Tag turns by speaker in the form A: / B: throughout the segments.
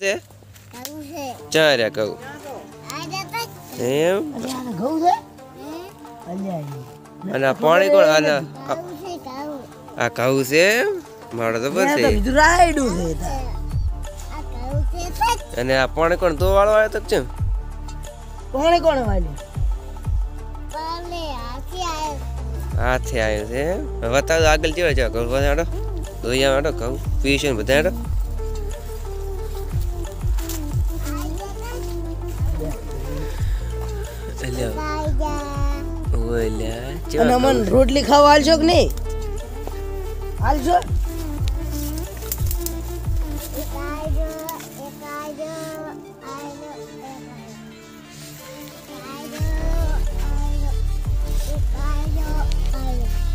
A: છે?
B: આવું છે.
A: ચાર કહું. એમ? અને પાણી કોણ? આને આ-
B: કહું છે?
A: મારો તો બસ
C: મેં તો કીધું રાયડું છે તાર.
B: આ કાવું છે તક
A: અને આ પાણી કોણ? તો વાળો આવ્યો તો છે
C: પાણી કોણ વાળ્યું?
B: આથી આયો
A: હાથે આવ્યો છે તો આગળ જેવા છે ઘઉં? બધા હાડો દોયા હાડો ઘઉં? પીશું બધા
C: અને
A: મન
C: રોટલી ખાવા હાલશો કે નહીં? હાલશો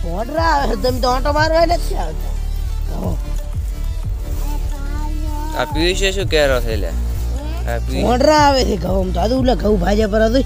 C: મોટરા આવે છે તમે તો આંટો મારવા નથી આવતા
A: આ શું છે
C: આવે છે ઘઉં તો આદુ ઘઉં ભાજ્યા પર હતું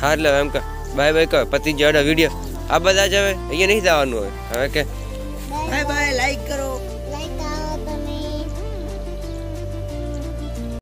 A: હા, એટલે એમ કે બાય બાય, કહો, પતિ જ વીડિયો આ બધા જ હવે અહીંયા નહીં જવાનું હવે. હવે કે
C: બાય બાય લાઈક કરો.